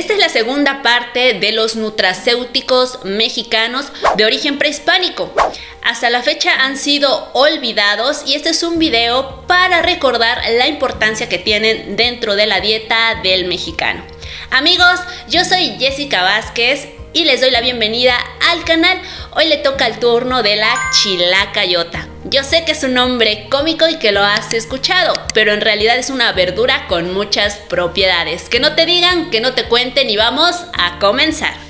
Esta es la segunda parte de los nutracéuticos mexicanos de origen prehispánico. Hasta la fecha han sido olvidados y este es un video para recordar la importancia que tienen dentro de la dieta del mexicano. Amigos, yo soy Jessica Vázquez y les doy la bienvenida al canal. Hoy le toca el turno de la chilacayota. Yo sé que es un nombre cómico y que lo has escuchado, pero en realidad es una verdura con muchas propiedades. Que no te digan, que no te cuenten y vamos a comenzar.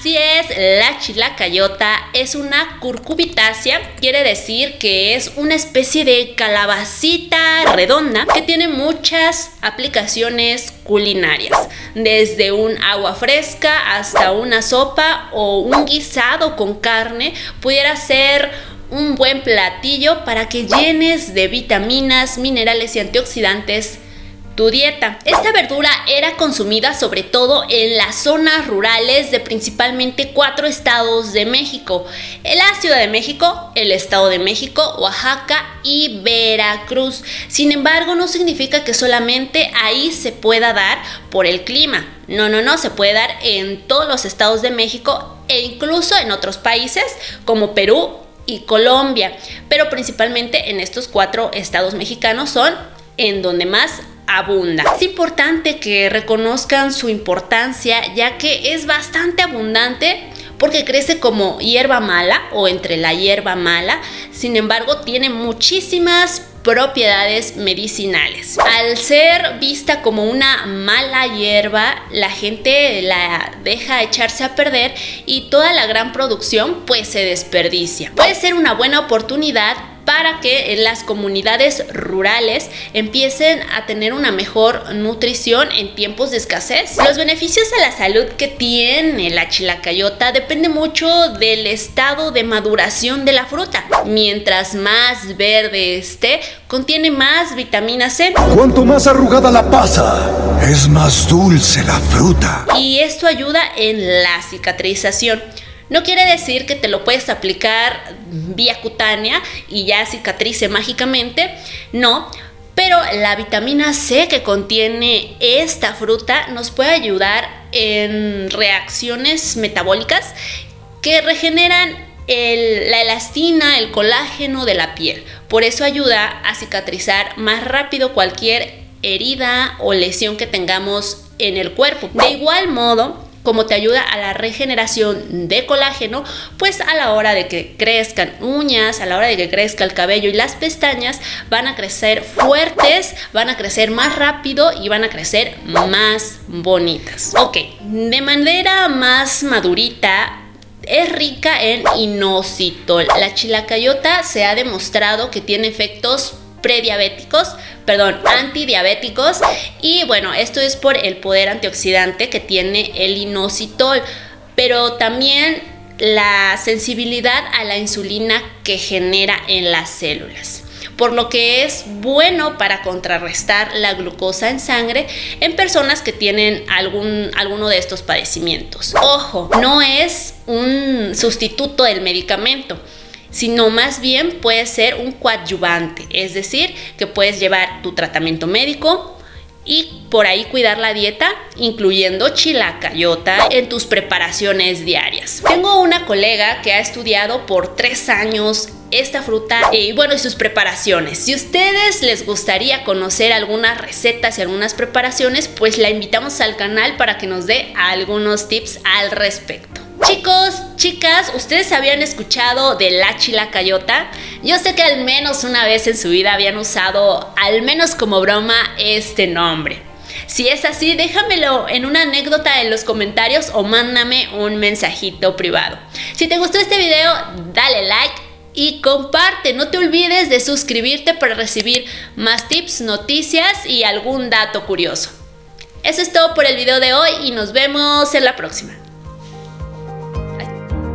Así es, la chilacayota es una curcubitácea, quiere decir que es una especie de calabacita redonda que tiene muchas aplicaciones culinarias, desde un agua fresca hasta una sopa o un guisado con carne, pudiera ser un buen platillo para que llenes de vitaminas, minerales y antioxidantes dieta. Esta verdura era consumida sobre todo en las zonas rurales de principalmente cuatro estados de México. La Ciudad de México, el Estado de México, Oaxaca y Veracruz. Sin embargo, no significa que solamente ahí se pueda dar por el clima. No, no, no, se puede dar en todos los estados de México e incluso en otros países como Perú y Colombia. Pero principalmente en estos cuatro estados mexicanos son en donde más abunda. Es importante que reconozcan su importancia ya que es bastante abundante porque crece como hierba mala o entre la hierba mala, sin embargo tiene muchísimas propiedades medicinales. Al ser vista como una mala hierba, la gente la deja echarse a perder y toda la gran producción pues se desperdicia. Puede ser una buena oportunidad para que las comunidades rurales empiecen a tener una mejor nutrición en tiempos de escasez. Los beneficios a la salud que tiene la chilacayota depende mucho del estado de maduración de la fruta. Mientras más verde esté, contiene más vitamina C. Cuanto más arrugada la pasa, es más dulce la fruta. Y esto ayuda en la cicatrización. No quiere decir que te lo puedes aplicar vía cutánea y ya cicatrice mágicamente, no, pero la vitamina C que contiene esta fruta nos puede ayudar en reacciones metabólicas que regeneran la elastina, el colágeno de la piel. Por eso ayuda a cicatrizar más rápido cualquier herida o lesión que tengamos en el cuerpo. De igual modo, como te ayuda a la regeneración de colágeno, pues a la hora de que crezcan uñas, a la hora de que crezca el cabello y las pestañas, van a crecer fuertes, van a crecer más rápido y van a crecer más bonitas. Ok, de manera más madurita, es rica en inositol. La chilacayota se ha demostrado que tiene efectos prediabéticos, perdón, antidiabéticos. Y bueno, esto es por el poder antioxidante que tiene el inositol, pero también la sensibilidad a la insulina que genera en las células. Por lo que es bueno para contrarrestar la glucosa en sangre en personas que tienen algún, alguno de estos padecimientos. Ojo, no es un sustituto del medicamento sino más bien puede ser un coadyuvante, es decir, que puedes llevar tu tratamiento médico y por ahí cuidar la dieta, incluyendo chilacayota en tus preparaciones diarias. Tengo una colega que ha estudiado por tres años esta fruta y bueno, sus preparaciones. Si ustedes les gustaría conocer algunas recetas y algunas preparaciones, pues la invitamos al canal para que nos dé algunos tips al respecto. Chicos, chicas, ¿ustedes habían escuchado de la chilacayota? Yo sé que al menos una vez en su vida habían usado, al menos como broma, este nombre. Si es así, déjamelo en una anécdota en los comentarios o mándame un mensajito privado. Si te gustó este video, dale like y comparte. No te olvides de suscribirte para recibir más tips, noticias y algún dato curioso. Eso es todo por el video de hoy y nos vemos en la próxima.